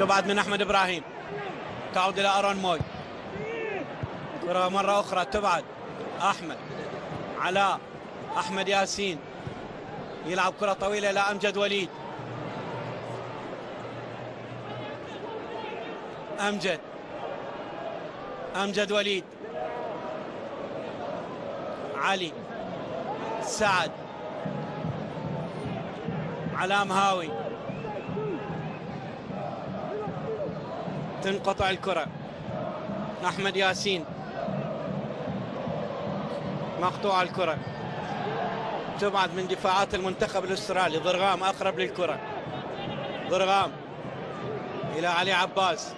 تبعد من أحمد إبراهيم. تعود إلى أرون موي. كرة مرة أخرى تبعد. أحمد علاء أحمد ياسين. يلعب كرة طويلة إلى أمجد وليد. أمجد. أمجد وليد. علي. سعد. علاء مهاوي تنقطع الكرة. أحمد ياسين. مقطوع الكرة. تبعد من دفاعات المنتخب الأسترالي. ضرغام أقرب للكرة. ضرغام. إلى علي عباس.